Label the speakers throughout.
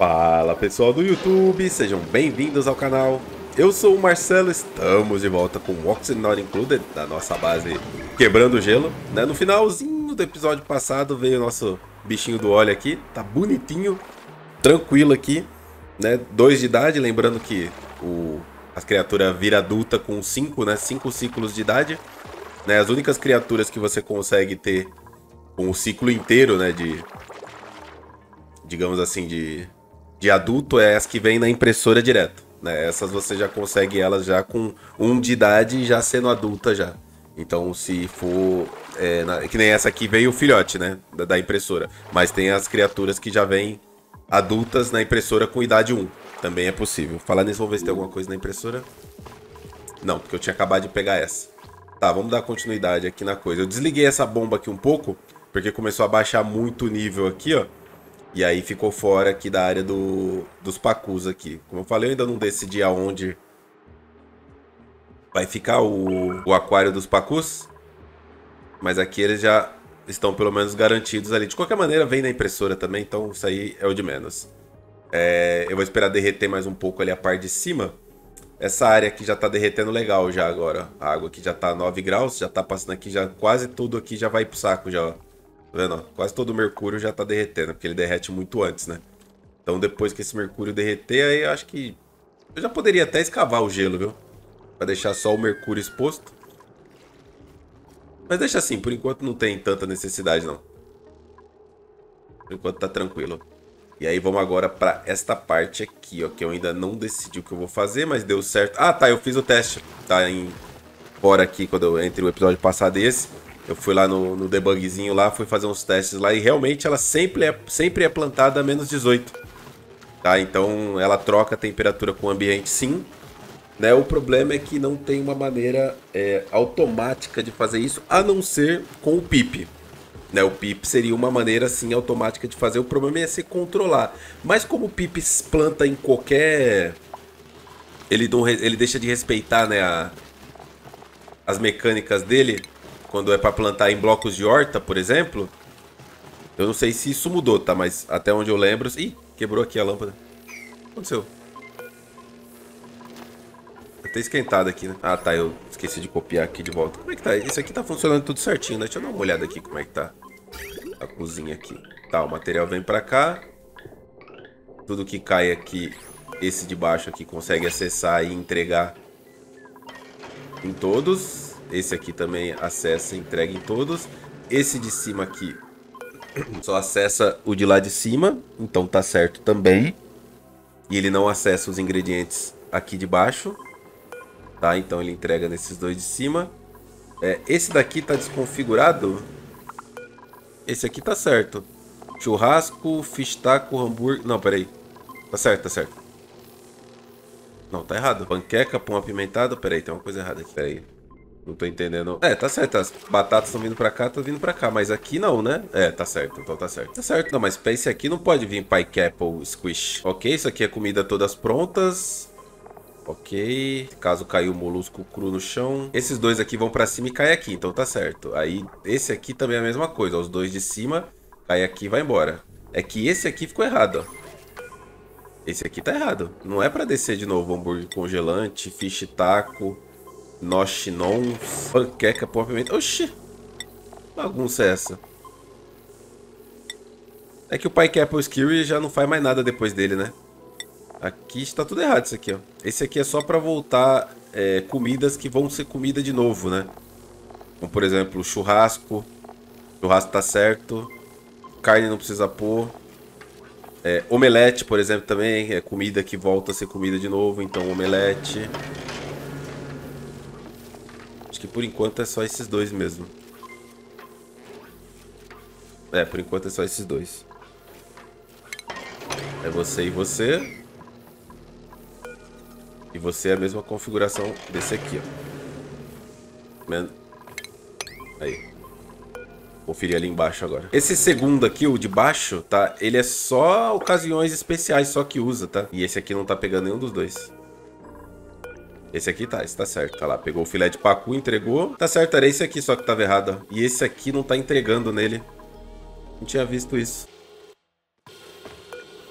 Speaker 1: Fala pessoal do YouTube, sejam bem-vindos ao canal. Eu sou o Marcelo, estamos de volta com o Oxygen Not Included, da nossa base Quebrando Gelo. Né? No finalzinho do episódio passado veio o nosso bichinho do óleo aqui, tá bonitinho, tranquilo aqui, né? Dois de idade, lembrando que o, as criaturas vira adulta com 5, né? 5 ciclos de idade. Né? As únicas criaturas que você consegue ter com o ciclo inteiro, né? De. Digamos assim, de de adulto é as que vêm na impressora direto. Né? Essas você já consegue elas já com um de idade já sendo adulta já. Então se for. É, na, que nem essa aqui veio o filhote, né? Da, da, impressora. Mas tem as criaturas que já vêm adultas na impressora com idade 1. Também é possível. Falar nisso, vamos ver se tem alguma coisa na impressora. Não, porque eu tinha acabado de pegar essa. Tá, vamos dar continuidade aqui na coisa. Eu desliguei essa bomba aqui um pouco, porque começou a baixar muito o nível aqui, ó. E aí ficou fora aqui da área do, dos pacus aqui. Como eu falei, eu ainda não decidi aonde vai ficar o, o aquário dos pacus. Mas aqui eles já estão pelo menos garantidos ali. De qualquer maneira, vem na impressora também, então isso aí é o de menos. É, eu vou esperar derreter mais um pouco ali a parte de cima. Essa área aqui já tá derretendo legal já agora. A água aqui já tá 9 graus, já tá passando aqui, já quase tudo aqui já vai pro saco já, ó. Tá vendo? Quase todo o mercúrio já tá derretendo, porque ele derrete muito antes, né? Então depois que esse mercúrio derreter, aí eu acho que... Eu já poderia até escavar o gelo, viu? Pra deixar só o mercúrio exposto. Mas deixa assim, por enquanto não tem tanta necessidade, não. Por enquanto tá tranquilo. E aí vamos agora pra esta parte aqui, ó. Que eu ainda não decidi o que eu vou fazer, mas deu certo. Ah, tá, eu fiz o teste. Tá em... Fora aqui, quando eu entre o episódio passado esse. Eu fui lá no, no debugzinho lá, fui fazer uns testes lá e realmente ela sempre é, sempre é plantada a menos 18. Tá? Então ela troca a temperatura com o ambiente sim. Né? O problema é que não tem uma maneira é, automática de fazer isso, a não ser com o PIP. Né, o PIP seria uma maneira assim automática de fazer. O problema é se controlar. Mas como o PIP planta em qualquer. Ele, não, ele deixa de respeitar né, a, as mecânicas dele quando é para plantar em blocos de horta, por exemplo. Eu não sei se isso mudou, tá? Mas até onde eu lembro... Ih, quebrou aqui a lâmpada. O que aconteceu? Tá esquentado aqui, né? Ah, tá. Eu esqueci de copiar aqui de volta. Como é que tá? Isso aqui tá funcionando tudo certinho, né? Deixa eu dar uma olhada aqui como é que tá a cozinha aqui. Tá, o material vem pra cá. Tudo que cai aqui, esse de baixo aqui, consegue acessar e entregar em todos. Esse aqui também acessa e entrega em todos. Esse de cima aqui só acessa o de lá de cima, então tá certo também. E ele não acessa os ingredientes aqui de baixo, tá? Então ele entrega nesses dois de cima. É, esse daqui tá desconfigurado. Esse aqui tá certo. Churrasco, fish taco, hambúrguer... Não, peraí. Tá certo, tá certo. Não, tá errado. Panqueca, pão apimentado. Peraí, tem uma coisa errada aqui. Peraí. Não tô entendendo. É, tá certo. As batatas estão vindo pra cá, estão vindo pra cá. Mas aqui não, né? É, tá certo. Então tá certo. Tá certo. Não, mas esse aqui não pode vir pie squish. Ok, isso aqui é comida todas prontas. Ok. Caso caiu o molusco cru no chão. Esses dois aqui vão pra cima e cai aqui. Então tá certo. Aí esse aqui também é a mesma coisa. Os dois de cima, cai aqui e vai embora. É que esse aqui ficou errado, ó. Esse aqui tá errado. Não é pra descer de novo hambúrguer congelante, fish taco... Noshinon, panqueca, pó, pimenta. Oxi! Bagunça é essa? É que o Pai Apple Skiri já não faz mais nada depois dele, né? Aqui está tudo errado isso aqui, ó. Esse aqui é só para voltar é, comidas que vão ser comida de novo, né? Como, por exemplo, churrasco. Churrasco tá certo. Carne não precisa pôr. É, omelete, por exemplo, também é comida que volta a ser comida de novo. Então, omelete. Acho que por enquanto é só esses dois mesmo. É, por enquanto é só esses dois. É você e você. E você é a mesma configuração desse aqui, ó. Aí. Conferir ali embaixo agora. Esse segundo aqui, o de baixo, tá? Ele é só ocasiões especiais, só que usa, tá? E esse aqui não tá pegando nenhum dos dois. Esse aqui tá, esse tá certo. Tá lá, pegou o filé de pacu, entregou. Tá certo, era esse aqui só que tava errado. E esse aqui não tá entregando nele. Não tinha visto isso.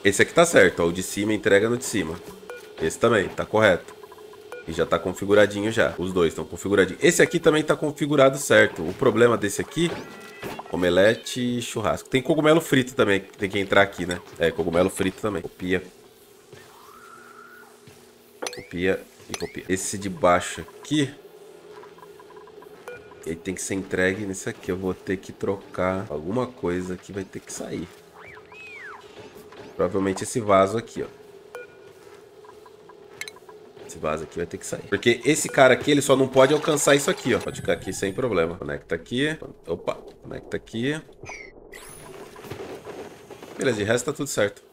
Speaker 1: Esse aqui tá certo, ó. O de cima entrega no de cima. Esse também, tá correto. E já tá configuradinho já. Os dois estão configuradinhos. Esse aqui também tá configurado certo. O problema desse aqui... Omelete e churrasco. Tem cogumelo frito também, que tem que entrar aqui, né? É, cogumelo frito também. Copia. Copia e copia. Esse de baixo aqui... Ele tem que ser entregue nesse aqui. Eu vou ter que trocar alguma coisa que vai ter que sair. Provavelmente esse vaso aqui, ó. Esse vaso aqui vai ter que sair. Porque esse cara aqui, ele só não pode alcançar isso aqui, ó. Pode ficar aqui sem problema. Conecta aqui. Opa, conecta aqui. Beleza, de resto tá tudo certo.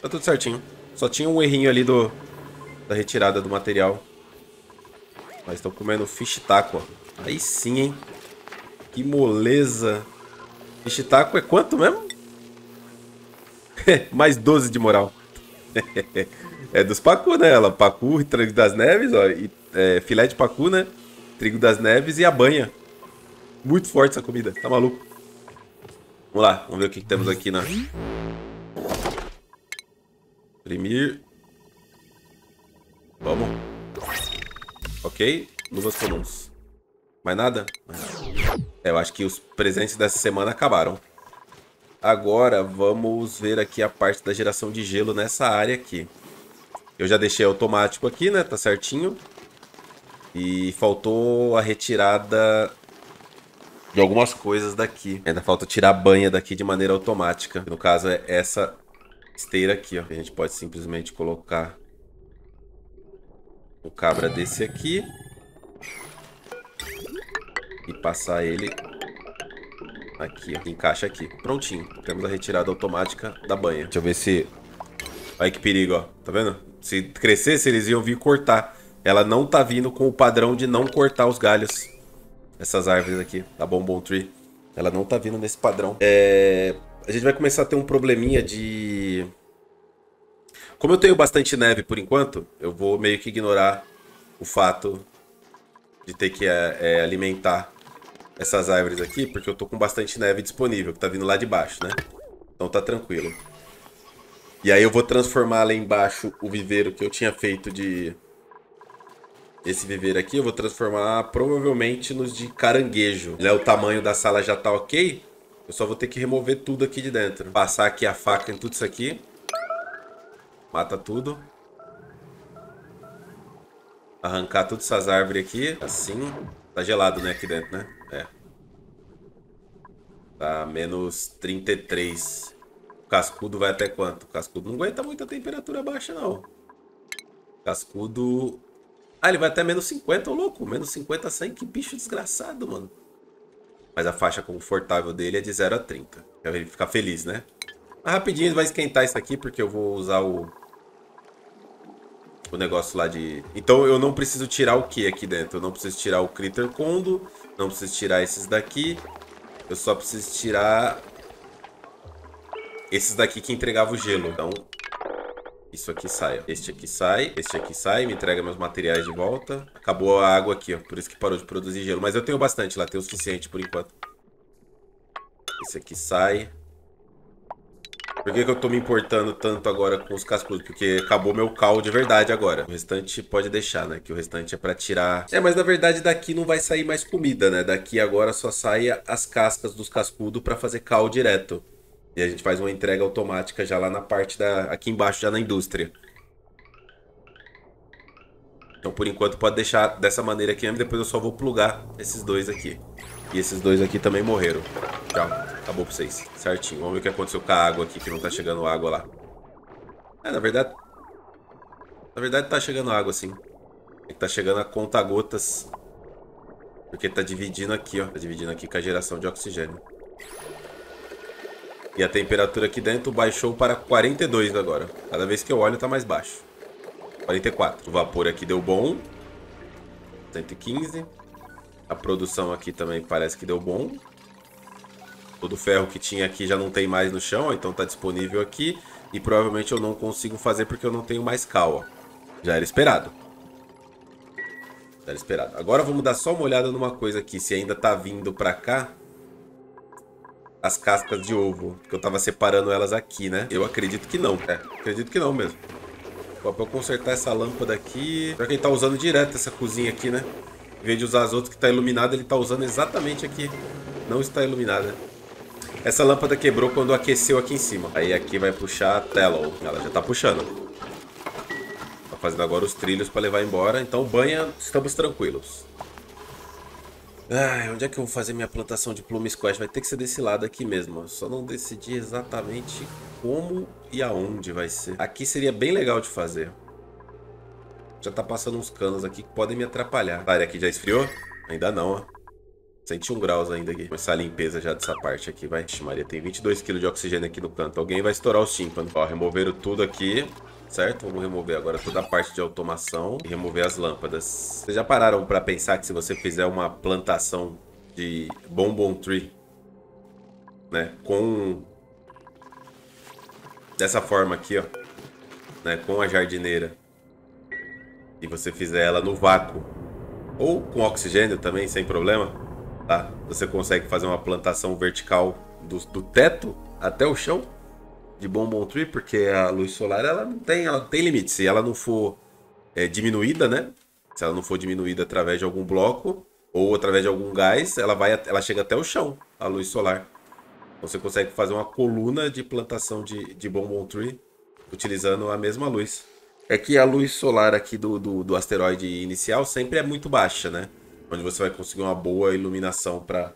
Speaker 1: Tá tudo certinho. Só tinha um errinho ali do da retirada do material. Mas estão comendo fish taco, ó. Aí sim, hein? Que moleza. Fish taco é quanto mesmo? Mais 12 de moral. é dos pacu, né? Ela, pacu, trigo das neves, ó. E, é, filé de pacu, né? Trigo das neves e a banha. Muito forte essa comida, tá maluco? Vamos lá, vamos ver o que, que temos aqui na... Imprimir. Vamos. Ok, luvas comuns. Mais nada? É, eu acho que os presentes dessa semana acabaram. Agora vamos ver aqui a parte da geração de gelo nessa área aqui. Eu já deixei automático aqui, né? Tá certinho. E faltou a retirada de algumas coisas daqui. Ainda falta tirar a banha daqui de maneira automática. No caso é essa esteira aqui, ó. A gente pode simplesmente colocar o cabra desse aqui. E passar ele Aqui, ó. Encaixa aqui. Prontinho. Temos a retirada automática da banha. Deixa eu ver se... Olha que perigo, ó. Tá vendo? Se crescesse, eles iam vir cortar. Ela não tá vindo com o padrão de não cortar os galhos. Essas árvores aqui, da Bonbon Tree. Ela não tá vindo nesse padrão. É... A gente vai começar a ter um probleminha de... Como eu tenho bastante neve por enquanto, eu vou meio que ignorar o fato de ter que é, é, alimentar essas árvores aqui, porque eu tô com bastante neve disponível, que tá vindo lá de baixo, né? Então tá tranquilo. E aí eu vou transformar lá embaixo o viveiro que eu tinha feito de... Esse viveiro aqui, eu vou transformar provavelmente nos de caranguejo. Né? O tamanho da sala já tá ok. Eu só vou ter que remover tudo aqui de dentro. Passar aqui a faca em tudo isso aqui. Mata tudo. Arrancar todas essas árvores aqui. Assim. Tá gelado, né, aqui dentro, né? É. Tá menos 33. O cascudo vai até quanto? O cascudo não aguenta muita temperatura baixa, não. Cascudo... Ah, ele vai até menos 50, ô louco. Menos 50 a 100, que bicho desgraçado, mano. Mas a faixa confortável dele é de 0 a 30. Pra ele ficar feliz, né? Mas rapidinho ele vai esquentar isso aqui, porque eu vou usar o o negócio lá de... Então eu não preciso tirar o que aqui dentro? Eu não preciso tirar o Critter Condo, não preciso tirar esses daqui. Eu só preciso tirar esses daqui que entregavam o gelo. Então, isso aqui sai. Ó. Este aqui sai, este aqui sai, me entrega meus materiais de volta. Acabou a água aqui, ó. Por isso que parou de produzir gelo. Mas eu tenho bastante lá, tenho o suficiente por enquanto. Esse aqui sai. Por que, que eu tô me importando tanto agora com os cascudos? Porque acabou meu cal de verdade agora. O restante pode deixar, né? Que o restante é pra tirar... É, mas na verdade daqui não vai sair mais comida, né? Daqui agora só sai as cascas dos cascudos pra fazer cal direto. E a gente faz uma entrega automática já lá na parte da... Aqui embaixo, já na indústria. Então, por enquanto, pode deixar dessa maneira aqui. Depois eu só vou plugar esses dois aqui. E esses dois aqui também morreram. Tchau. Acabou pra vocês. Certinho. Vamos ver o que aconteceu com a água aqui, que não tá chegando água lá. É, na verdade... Na verdade tá chegando água, sim. É que tá chegando a conta-gotas. Porque tá dividindo aqui, ó. Tá dividindo aqui com a geração de oxigênio. E a temperatura aqui dentro baixou para 42 agora. Cada vez que eu olho tá mais baixo. 44. O vapor aqui deu bom. 115. A produção aqui também parece que deu bom. Todo o ferro que tinha aqui já não tem mais no chão, então está disponível aqui. E provavelmente eu não consigo fazer porque eu não tenho mais cal. Já era esperado. Já era esperado. Agora vamos dar só uma olhada numa coisa aqui, se ainda está vindo para cá. as cascas de ovo. Que eu tava separando elas aqui, né? Eu acredito que não. É, acredito que não mesmo. Ó, pra eu consertar essa lâmpada aqui... Já que ele tá usando direto essa cozinha aqui, né? Em vez de usar as outras que tá iluminada, ele tá usando exatamente aqui. Não está iluminada. Essa lâmpada quebrou quando aqueceu aqui em cima. Aí aqui vai puxar a Tello. Ela já tá puxando. Tá fazendo agora os trilhos para levar embora. Então banha, estamos tranquilos. Ai, onde é que eu vou fazer minha plantação de Plume Squash? Vai ter que ser desse lado aqui mesmo. Só não decidi exatamente como e aonde vai ser. Aqui seria bem legal de fazer. Já tá passando uns canos aqui que podem me atrapalhar. A área aqui já esfriou? Ainda não, ó. 101 graus ainda aqui. Começar a limpeza já dessa parte aqui, vai. Ixi, Maria, tem 22 kg de oxigênio aqui no canto. Alguém vai estourar os tímpanos. Ó, removeram tudo aqui certo? Vamos remover agora toda a parte de automação e remover as lâmpadas. Vocês já pararam para pensar que se você fizer uma plantação de Bonbon Tree, né, com dessa forma aqui, ó, né, com a jardineira, e você fizer ela no vácuo ou com oxigênio também, sem problema, tá? Você consegue fazer uma plantação vertical do, do teto até o chão de Bonbon Tree, porque a luz solar ela não tem, ela tem limite. Se ela não for é, diminuída, né? Se ela não for diminuída através de algum bloco ou através de algum gás, ela vai, ela chega até o chão, a luz solar. Você consegue fazer uma coluna de plantação de, de Bonbon Tree utilizando a mesma luz. É que a luz solar aqui do, do, do asteroide inicial sempre é muito baixa, né? Onde você vai conseguir uma boa iluminação para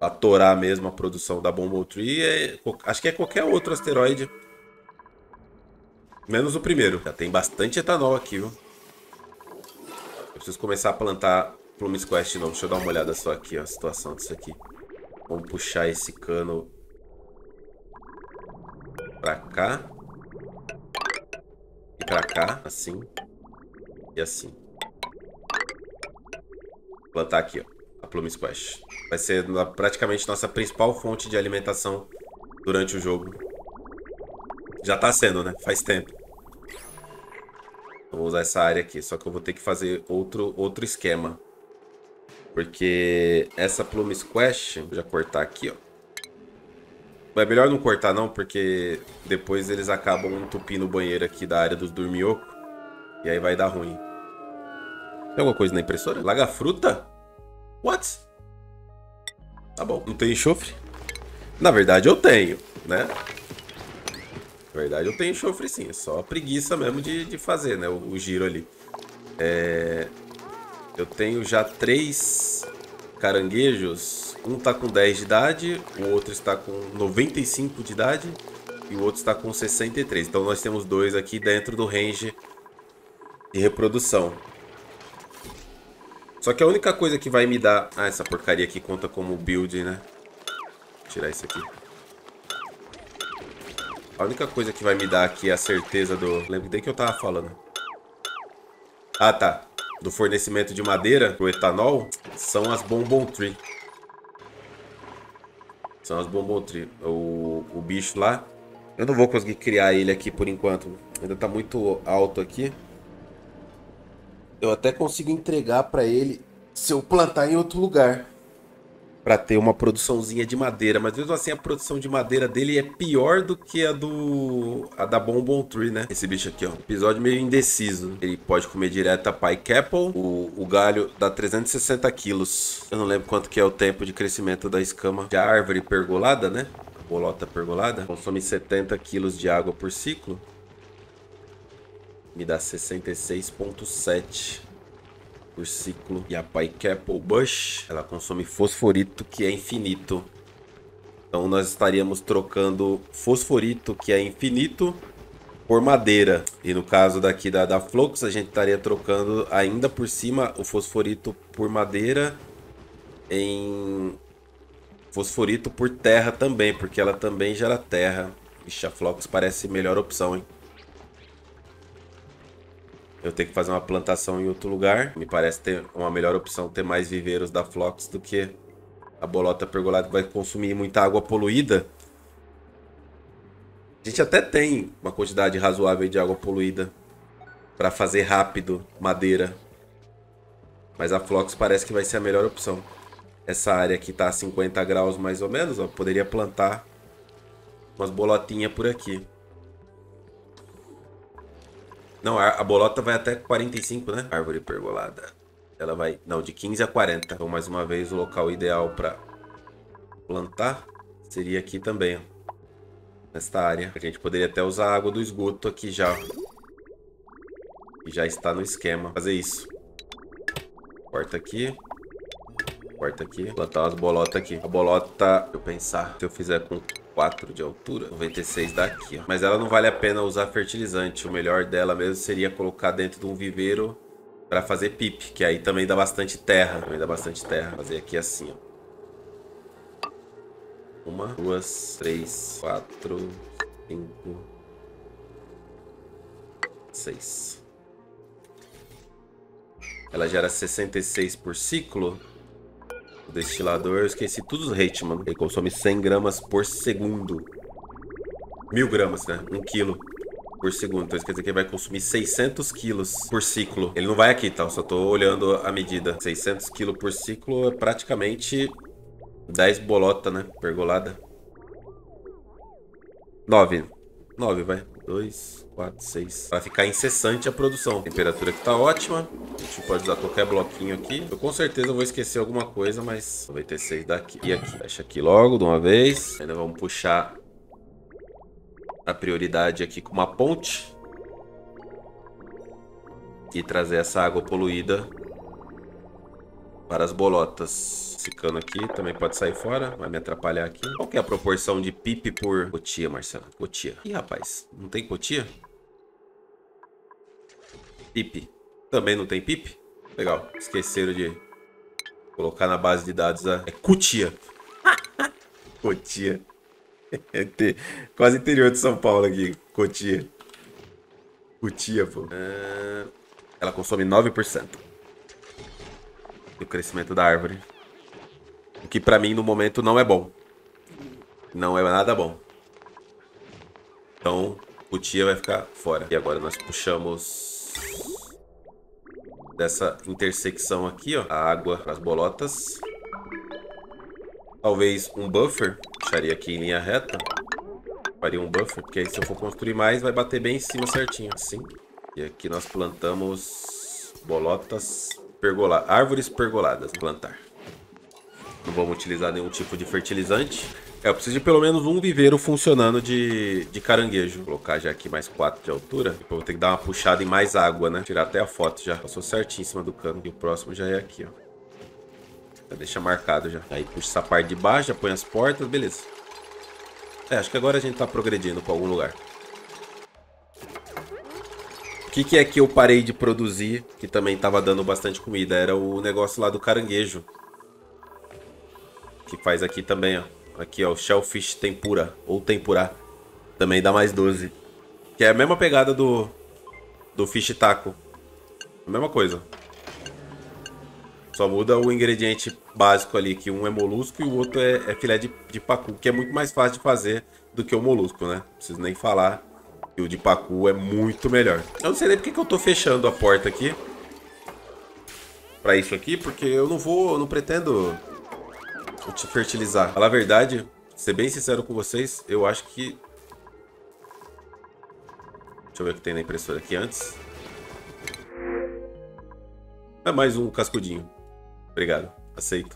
Speaker 1: atorar mesmo a produção da Tree, é, acho que é qualquer outro asteroide. Menos o primeiro. Já tem bastante etanol aqui, viu? Eu preciso começar a plantar Plumes Quest novo. Deixa eu dar uma olhada só aqui, ó, a situação disso aqui. Vamos puxar esse cano pra cá. Pra cá, assim. E assim. Plantar aqui, ó. A Plume Squash. Vai ser praticamente nossa principal fonte de alimentação durante o jogo. Já tá sendo, né? Faz tempo. Vou usar essa área aqui, só que eu vou ter que fazer outro, outro esquema. Porque essa Plume Squash, vou já cortar aqui, ó. É melhor não cortar não, porque depois eles acabam entupindo o banheiro aqui da área dos dormiocos. E aí vai dar ruim. Tem alguma coisa na impressora? Laga fruta? What? Tá bom, não tem enxofre? Na verdade eu tenho, né? Na verdade eu tenho enxofre sim, é só preguiça mesmo de, de fazer, né? O, o giro ali. É... Eu tenho já três caranguejos. Um tá com 10 de idade, o outro está com 95 de idade e o outro está com 63. Então nós temos dois aqui dentro do range de reprodução. Só que a única coisa que vai me dar... Ah, essa porcaria aqui conta como build, né? Vou tirar isso aqui. A única coisa que vai me dar aqui é a certeza do... Lembro daí que eu tava falando. Ah, tá. Do fornecimento de madeira pro etanol são as Bonbon Tree. São as Bonbon Tree. O, o bicho lá. Eu não vou conseguir criar ele aqui por enquanto. Ainda tá muito alto aqui. Eu até consigo entregar para ele se eu plantar em outro lugar. Para ter uma produçãozinha de madeira. Mas mesmo assim a produção de madeira dele é pior do que a do. a da Bonbon Tree, né? Esse bicho aqui, ó. Episódio meio indeciso. Ele pode comer direto a Pike Apple. O, o galho dá 360 quilos. Eu não lembro quanto que é o tempo de crescimento da escama de árvore pergolada, né? Bolota pergolada. Consome 70 quilos de água por ciclo me dá 66.7 por ciclo. E a Apple Bush, ela consome fosforito, que é infinito. Então nós estaríamos trocando fosforito, que é infinito, por madeira. E no caso daqui da, da Flux, a gente estaria trocando ainda por cima o fosforito por madeira em fosforito por terra também, porque ela também gera terra. Ixi, a Flux parece melhor opção, hein? Eu ter que fazer uma plantação em outro lugar. Me parece ter uma melhor opção ter mais viveiros da Flox do que a bolota pergolada que vai consumir muita água poluída. A gente até tem uma quantidade razoável de água poluída para fazer rápido madeira. Mas a Flox parece que vai ser a melhor opção. essa área aqui tá a 50 graus mais ou menos, ó, poderia plantar umas bolotinhas por aqui. Não, a, bolota vai até 45, né? Árvore pergolada. Ela vai... Não, de 15 a 40. Então, mais uma vez, o local ideal para plantar seria aqui também, ó. Nesta área. A gente poderia até usar a água do esgoto aqui já. E já está no esquema. Fazer isso. Corta aqui. Corta aqui. Plantar umas bolotas aqui. A bolota, eu pensar, se eu fizer com 4 de altura, 96 daqui, ó. Mas ela não vale a pena usar fertilizante. O melhor dela mesmo seria colocar dentro de um viveiro para fazer pipe, que aí também dá bastante terra. Também dá bastante terra. Fazer aqui assim, ó. Uma, duas, três, quatro, cinco, seis. Ela gera 66 por ciclo. Destilador, eu esqueci todos os rates, mano. Ele consome 100 gramas por segundo. Mil gramas, né? Um quilo por segundo. Então isso quer dizer que ele vai consumir 600 quilos por ciclo. Ele não vai aqui, tá? Eu só tô olhando a medida. 600 quilos por ciclo é praticamente 10 bolota, né? Pergolada. 9. 9, vai. 2, 4, 6. Vai ficar incessante a produção. A temperatura aqui tá ótima. A gente pode usar qualquer bloquinho aqui. Eu com certeza vou esquecer alguma coisa, mas 96 daqui. E aqui. Fecha aqui logo de uma vez. Ainda vamos puxar a prioridade aqui com uma ponte. E trazer essa água poluída para as bolotas. Esse cano aqui também pode sair fora, vai me atrapalhar aqui. Qual que é a proporção de pipe por cotia, Marcelo? Cotia. Ih, rapaz, não tem cotia? Pipe. Também não tem pipe? Legal, esqueceram de colocar na base de dados a... É cutia. cotia. Quase interior de São Paulo aqui, cotia. Cotia, pô. É... Ela consome 9% do crescimento da árvore. O que pra mim no momento não é bom. Não é nada bom. Então, o tia vai ficar fora. E agora nós puxamos dessa intersecção aqui, ó, a água as bolotas. Talvez um buffer. Deixaria aqui em linha reta. Faria um buffer, porque aí se eu for construir mais, vai bater bem em cima certinho, assim. E aqui nós plantamos bolotas pergoladas, árvores pergoladas, plantar. Não vamos utilizar nenhum tipo de fertilizante. É, eu preciso de pelo menos um viveiro funcionando de, de caranguejo. Vou colocar já aqui mais 4 de altura. Depois vou ter que dar uma puxada em mais água, né? Tirar até a foto já. Passou certinho em cima do cano. E o próximo já é aqui, ó. Já deixa marcado já. Aí puxa essa parte de baixo, já põe as portas, beleza. É, acho que agora a gente tá progredindo para algum lugar. Que, que é que eu parei de produzir, que também tava dando bastante comida? Era o negócio lá do caranguejo que faz aqui também, ó. Aqui, ó, o Shellfish Tempura, ou Tempura. Também dá mais 12. Que é a mesma pegada do, do Fish Taco. A mesma coisa. Só muda o ingrediente básico ali, que um é molusco e o outro é, é filé de, de pacu, que é muito mais fácil de fazer do que o molusco, né? Preciso nem falar que o de pacu é muito melhor. Eu não sei nem porque que eu tô fechando a porta aqui. Pra isso aqui, porque eu não vou, não pretendo te fertilizar. Falar a verdade, ser bem sincero com vocês, eu acho que... Deixa eu ver o que tem na impressora aqui antes. É mais um cascudinho. Obrigado. Aceito.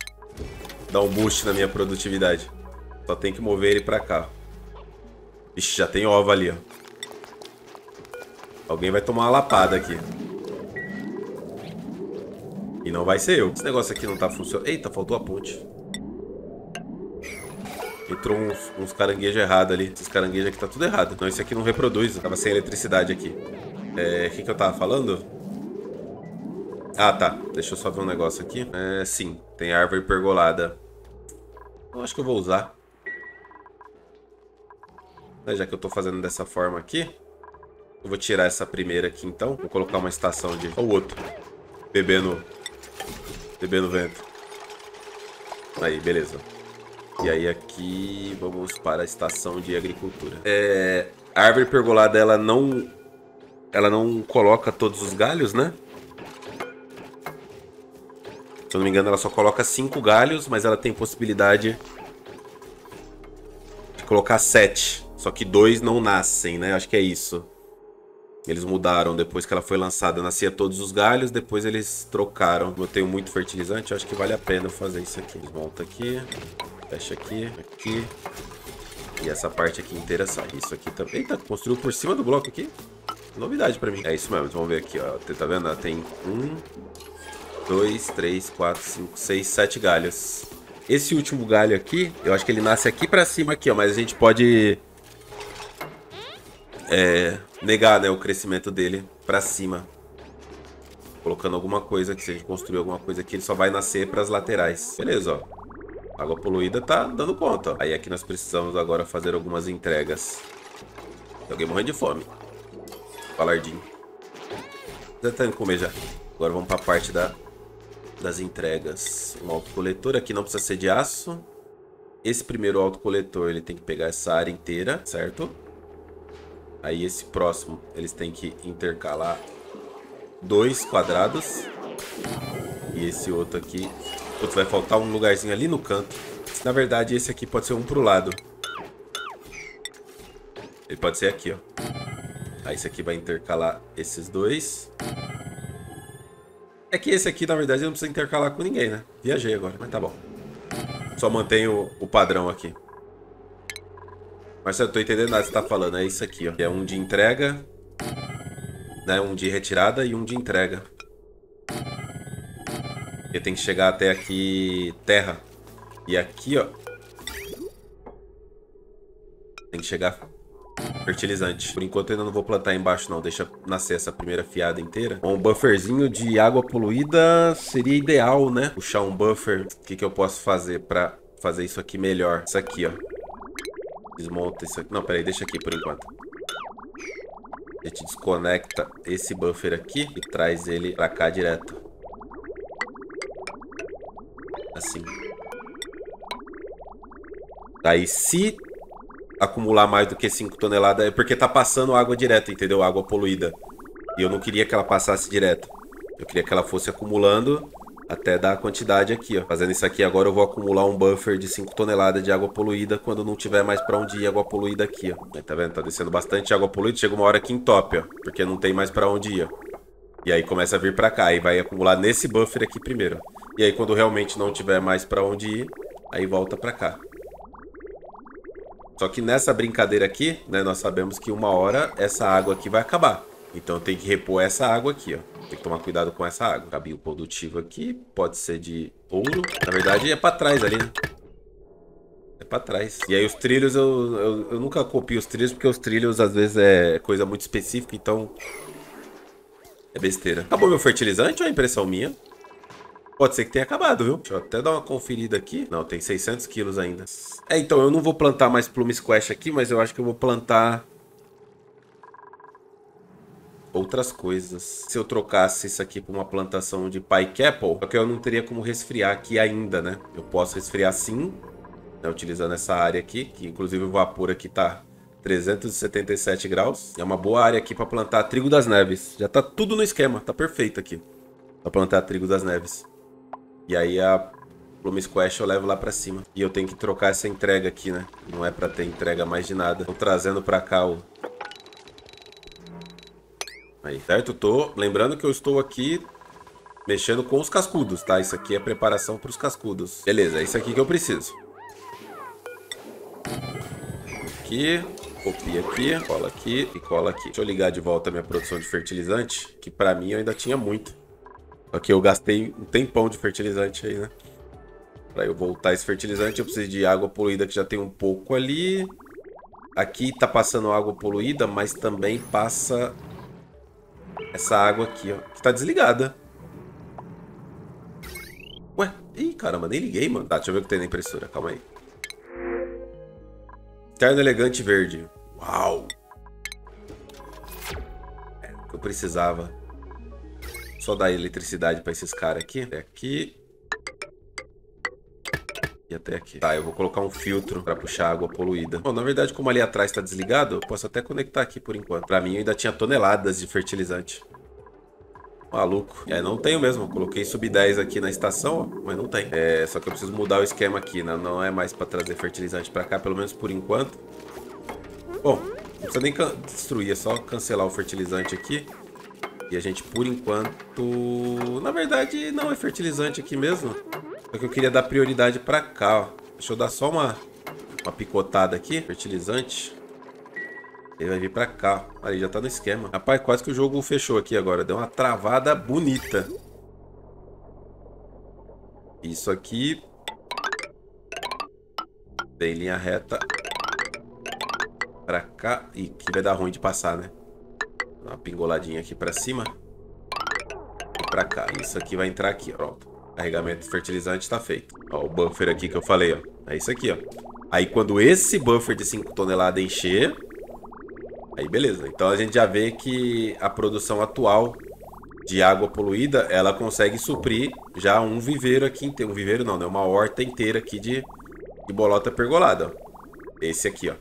Speaker 1: Dá um boost na minha produtividade. Só tem que mover ele pra cá. Ixi, já tem ova ali, ó. Alguém vai tomar uma lapada aqui. E não vai ser eu. Esse negócio aqui não tá funcionando. Eita, faltou a ponte. Entrou uns, uns caranguejos errados ali. Esses caranguejos aqui tá tudo errado. Não, esse aqui não reproduz. Tava sem eletricidade aqui. É, o que, que eu tava falando? Ah, tá. Deixa eu só ver um negócio aqui. É, sim, tem árvore pergolada. Eu acho que eu vou usar. Já que eu tô fazendo dessa forma aqui. Eu vou tirar essa primeira aqui, então. Vou colocar uma estação de... Olha o outro. Bebendo... Bebendo vento. Aí, beleza. E aí aqui vamos para a estação de agricultura. É, a árvore pergolada ela não ela não coloca todos os galhos, né? Se eu não me engano, ela só coloca 5 galhos, mas ela tem possibilidade de colocar 7. Só que dois não nascem, né? Acho que é isso. Eles mudaram depois que ela foi lançada. Nascia todos os galhos, depois eles trocaram. Eu tenho muito fertilizante, acho que vale a pena fazer isso aqui. Desmonta aqui, fecha aqui, aqui. E essa parte aqui inteira sai. Isso aqui também. Eita, construiu por cima do bloco aqui. Novidade pra mim. É isso mesmo, vamos ver aqui, ó. Tá vendo? Tem um, dois, três, quatro, cinco, seis, sete galhos. Esse último galho aqui, eu acho que ele nasce aqui pra cima aqui, ó. Mas a gente pode... É, negar né, o crescimento dele pra cima. Colocando alguma coisa que se gente construir alguma coisa aqui, ele só vai nascer pras laterais. Beleza, ó. Água poluída tá dando conta. Aí aqui nós precisamos agora fazer algumas entregas. Tem alguém morrendo de fome. Palardinho. Já tá indo comer já. Agora vamos pra parte da, das entregas. Um autocoletor aqui não precisa ser de aço. Esse primeiro autocoletor ele tem que pegar essa área inteira, certo? Aí esse próximo, eles têm que intercalar dois quadrados. E esse outro aqui... Putz, vai faltar um lugarzinho ali no canto. Na verdade, esse aqui pode ser um pro lado. Ele pode ser aqui, ó. Aí esse aqui vai intercalar esses dois. É que esse aqui, na verdade, não precisa intercalar com ninguém, né? Viajei agora, mas tá bom. Só mantenho o padrão aqui. Marcelo, tô entendendo nada que você tá falando. É isso aqui, ó. É um de entrega, né? Um de retirada e um de entrega. Porque tem que chegar até aqui terra. E aqui, ó. Tem que chegar fertilizante. Por enquanto eu ainda não vou plantar embaixo não, deixa nascer essa primeira fiada inteira. Um bufferzinho de água poluída seria ideal, né? Puxar um buffer. O que, que eu posso fazer pra fazer isso aqui melhor? Isso aqui, ó. Desmonta isso aqui. Não, peraí, deixa aqui por enquanto. A gente desconecta esse buffer aqui e traz ele pra cá direto. Assim. Daí, se acumular mais do que 5 toneladas, é porque tá passando água direto, entendeu? Água poluída. E eu não queria que ela passasse direto. Eu queria que ela fosse acumulando até dar a quantidade aqui, ó. Fazendo isso aqui agora eu vou acumular um buffer de 5 toneladas de água poluída quando não tiver mais pra onde ir água poluída aqui, ó. Aí, tá vendo? Tá descendo bastante água poluída, chega uma hora que entope, ó. Porque não tem mais pra onde ir, ó. E aí começa a vir pra cá e vai acumular nesse buffer aqui primeiro. E aí quando realmente não tiver mais pra onde ir, aí volta pra cá. Só que nessa brincadeira aqui, né, nós sabemos que uma hora essa água aqui vai acabar. Então tem que repor essa água aqui, ó. Tem que tomar cuidado com essa água. Cabinho produtivo aqui, pode ser de ouro. Na verdade é pra trás ali, né? É pra trás. E aí os trilhos, eu, eu, eu nunca copio os trilhos, porque os trilhos às vezes é coisa muito específica, então... É besteira. Acabou meu fertilizante ou é impressão minha? Pode ser que tenha acabado, viu? Deixa eu até dar uma conferida aqui. Não, tem 600 quilos ainda. É, então, eu não vou plantar mais Plume Squash aqui, mas eu acho que eu vou plantar... Outras coisas. Se eu trocasse isso aqui por uma plantação de Pike Apple, só que eu não teria como resfriar aqui ainda, né? Eu posso resfriar sim, né? utilizando essa área aqui, que inclusive o vapor aqui tá 377 graus. É uma boa área aqui para plantar trigo das neves. Já tá tudo no esquema, tá perfeito aqui. Pra plantar trigo das neves. E aí a Plume Squash eu levo lá pra cima. E eu tenho que trocar essa entrega aqui, né? Não é pra ter entrega mais de nada. Tô trazendo pra cá o... Aí, certo? Tô lembrando que eu estou aqui mexendo com os cascudos, tá? Isso aqui é preparação pros cascudos. Beleza, é isso aqui que eu preciso. Aqui, copia aqui, cola aqui e cola aqui. Deixa eu ligar de volta a minha produção de fertilizante, que pra mim eu ainda tinha muito. Aqui eu gastei um tempão de fertilizante aí, né? Pra eu voltar esse fertilizante, eu preciso de água poluída que já tem um pouco ali. Aqui tá passando água poluída, mas também passa essa água aqui, ó. Que tá desligada. Ué? Ih, caramba, nem liguei, mano. Tá, deixa eu ver o que tem na impressora. Calma aí. Terno elegante verde. Uau! É eu precisava. Só dar eletricidade pra esses caras aqui. Até aqui. Até aqui. Tá, eu vou colocar um filtro pra puxar água poluída. Bom, na verdade, como ali atrás tá desligado, eu posso até conectar aqui por enquanto. Pra mim, eu ainda tinha toneladas de fertilizante. Maluco. É, não tenho mesmo. Coloquei sub 10 aqui na estação, mas não tem. É, só que eu preciso mudar o esquema aqui, né? Não é mais pra trazer fertilizante pra cá, pelo menos por enquanto. Bom, não precisa nem destruir, é só cancelar o fertilizante aqui. E a gente, por enquanto... Na verdade, não é fertilizante aqui mesmo. Só que eu queria dar prioridade pra cá, ó. Deixa eu dar só uma, uma picotada aqui. Fertilizante. Ele vai vir pra cá. Ali, já tá no esquema. Rapaz, quase que o jogo fechou aqui agora. Deu uma travada bonita. Isso aqui. Tem linha reta. Pra cá. Ih, que vai dar ruim de passar, né? Dá uma pingoladinha aqui pra cima. E pra cá. Isso aqui vai entrar aqui, pronto. Carregamento fertilizante tá feito. Ó, o buffer aqui que eu falei, ó. É isso aqui, ó. Aí quando esse buffer de 5 toneladas encher, Aí beleza. Então a gente já vê que a produção atual de água poluída, ela consegue suprir já um viveiro aqui. Um viveiro não, né? Uma horta inteira aqui de, de bolota pergolada. Esse aqui, ó.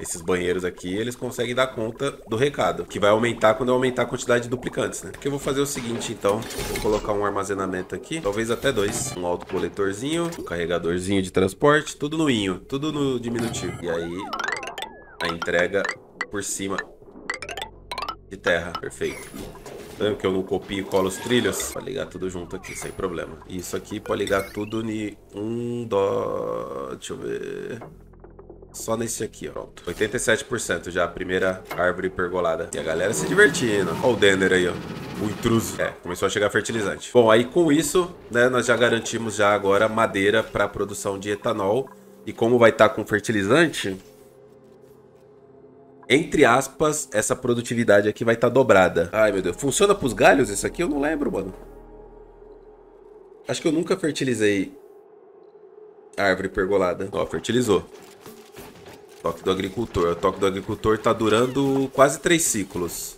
Speaker 1: Esses banheiros aqui, eles conseguem dar conta do recado. Que vai aumentar quando eu aumentar a quantidade de duplicantes, né? Aqui eu vou fazer o seguinte, então. Vou colocar um armazenamento aqui. Talvez até dois. Um autocoletorzinho. Um carregadorzinho de transporte. Tudo no inho. Tudo no diminutivo. E aí, a entrega por cima de terra. Perfeito. Lembra que eu não copio e colo os trilhos? Pode ligar tudo junto aqui, sem problema. Isso aqui pode ligar tudo em um dó... Deixa eu ver... Só nesse aqui. Pronto. 87% já, a primeira árvore pergolada. E a galera se divertindo. Olha o Denner aí, ó. O intruso. É, começou a chegar fertilizante. Bom, aí com isso, né, nós já garantimos já agora madeira para a produção de etanol. E como vai estar tá com fertilizante, entre aspas, essa produtividade aqui vai estar tá dobrada. Ai, meu Deus. Funciona pros galhos isso aqui? Eu não lembro, mano. Acho que eu nunca fertilizei árvore pergolada. Ó, fertilizou. Toque do agricultor. O toque do agricultor tá durando quase 3 ciclos.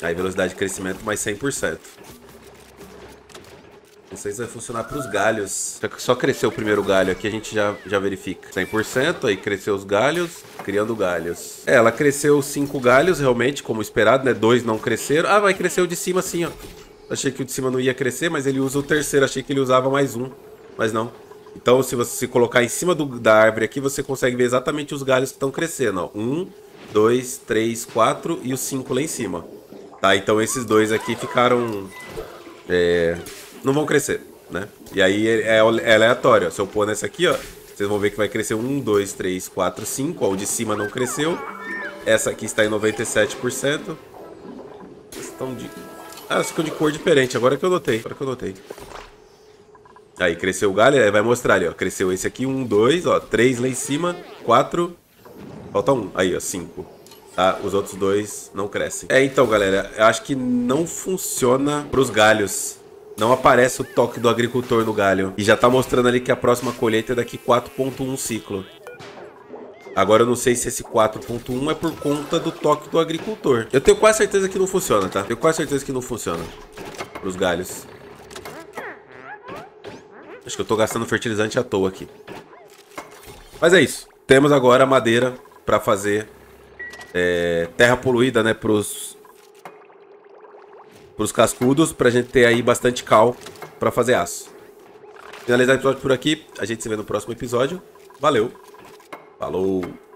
Speaker 1: Aí, velocidade de crescimento mais 100%. Não sei se vai funcionar para os galhos. Só cresceu o primeiro galho aqui, a gente já, já verifica. 100%, aí cresceu os galhos, criando galhos. É, ela cresceu 5 galhos, realmente, como esperado, né? Dois não cresceram. Ah, vai crescer o de cima assim, ó. Achei que o de cima não ia crescer, mas ele usa o terceiro. Achei que ele usava mais um, mas não. Então, se você se colocar em cima do, da árvore aqui, você consegue ver exatamente os galhos que estão crescendo, ó. Um, dois, três, quatro e os cinco lá em cima. Tá, então esses dois aqui ficaram... É, não vão crescer, né? E aí é, é aleatório. Se eu pôr nessa aqui, ó, vocês vão ver que vai crescer 1, 2, 3, 4, 5. Ó, o de cima não cresceu. Essa aqui está em 97%. Estão de... Ah, ficam de cor diferente. Agora que eu notei. Agora que eu notei. Aí, cresceu o galho. Aí vai mostrar ali, ó. Cresceu esse aqui. 1, 2, ó. 3 lá em cima. 4. Falta um. Aí, ó. 5. Tá? Os outros dois não crescem. É, então, galera. Eu acho que não funciona pros galhos não aparece o toque do agricultor no galho. E já tá mostrando ali que a próxima colheita é daqui 4.1 ciclo. Agora eu não sei se esse 4.1 é por conta do toque do agricultor. Eu tenho quase certeza que não funciona, tá? Tenho quase certeza que não funciona. Pros galhos. Acho que eu tô gastando fertilizante à toa aqui. Mas é isso. Temos agora madeira para fazer é, terra poluída, né? Pros pros cascudos, pra gente ter aí bastante cal pra fazer aço. Finalizar o episódio por aqui, a gente se vê no próximo episódio. Valeu, falou!